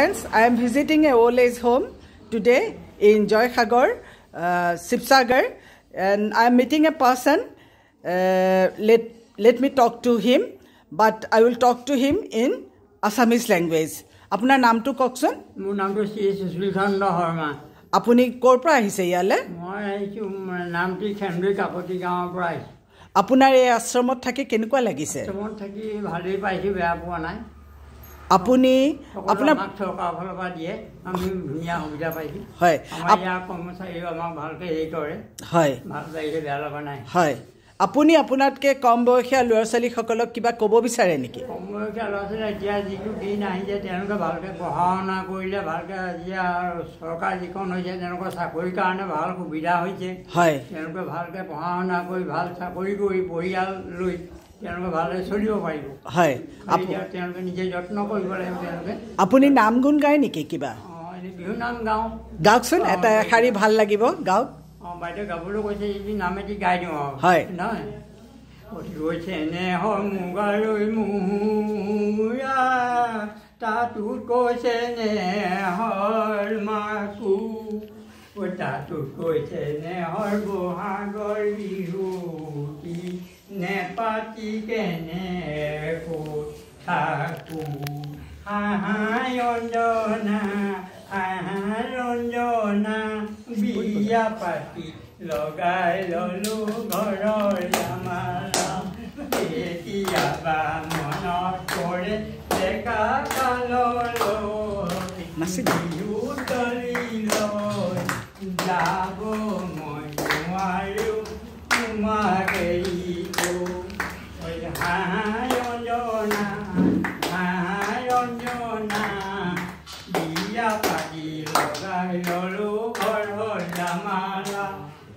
Friends, I am visiting a old age home today in Joysagar, uh, Sipsagar, and I am meeting a person. Uh, let let me talk to him, but I will talk to him in Assamese language. আপোনাৰ নামটো কওকচোন মোৰ নামটো শ্ৰী সুশীল চন্দ্ৰ শৰ্মা আপুনি ক'ৰ পৰা আহিছে ইয়ালৈ মই আহিছোঁ ম- নামটি খেমদৈ কাকতি গাঁৱৰ পৰা আহিছোঁ আপোনাৰ এই আশ্ৰমত থাকি কেনেকুৱা লাগিছে আশ্ৰমত থাকি ভালেই পাইছোঁ বেয়া পোৱা নাই আপুনি সকলো আপোনাৰ আমাক চৰকাৰৰ ফালৰ পৰা দিয়ে। আমি ধুনীয়া সুবিধা পাইছোঁ। হয়। আমাৰ আপ- ইয়াৰ কৰ্মচাৰীও আমাক ভালকৈ হেৰি কৰে। হয়। ভাল লাগিলে বেয়া লগা নাই। হয়। আপুনি আপোনাতকৈ কম বয়সীয়া ল'ৰা ছোৱালীসকলক কিবা ক'ব বিচাৰে নেকি? সময়কীয়া ল'ৰা ছোৱালী এতিয়া যিটো দিন আহিছে তেওঁলোকে ভালকৈ পঢ়া শুনা কৰিলে ভালকৈ এতিয়া চৰকাৰ যিখন হৈছে তেওঁলোকৰ চাকৰিৰ কাৰণে ভাল সুবিধা হৈছে। হয়। তেওঁলোকে ভালকৈ পঢ়া শুনা কৰি ভাল চাকৰি কৰি পৰিয়াল লৈ তেওঁলোকে ভালদৰে চলিব পাৰিব। হয় খালি আপু- এতিয়া তেওঁলোকে নিজে যত্ন কৰিব লাগিব তেওঁলোকে। আপুনি নাম গুণ গায় নেকি কিবা? অঁ এনে বিহু নাম গাওঁ। গাওকচোন এটা এশাৰী ভাল লাগিব গাওক। অঁ বাইদেউ গাবলৈ কৈছে যদি নাম গাই দিওঁ আৰু। হয়। নহয়? গৈছে হয় মুগালৈ মুয়া তাতোত কৈছে নে হৰ মাকো। তাতোত কৈছে নে হৰ বহাগৰ বিহু। কি নে পাতি কেনে থাকো হাহাই অঞ্জনা হাহাই ৰঞ্জনা বিয়া পাতি লগাই ললো ঘৰৰ জামালাম কেতিয়াবা মনত পৰে ডেকা কাললৈ নাচিব। বিহু তলিলৈ যাব মই নোৱাৰো তোমাক এৰিব ঐ হাহাই অঞ্জনা হাহাই অঞ্জনা বিয়া পাতি লগাই ললো ঘৰৰ জামালা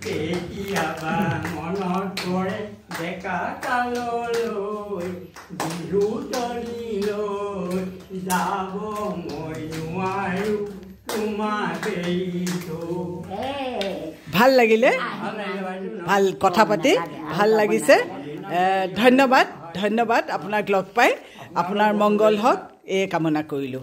কেতিয়াবা মনত পৰে ডেকা কাললৈ বিহু তলিলৈ যাব মই নোৱাৰো তোমাক এৰি থৈ ভাল লাগিলে? ভাল কথা পাতি? ভাল লাগিছে? ধন্যবাদ ধন্যবাদ। আপোনাক লগ পাই আপোনাৰ মংগল হওক। এই কামনা কৰিলোঁ।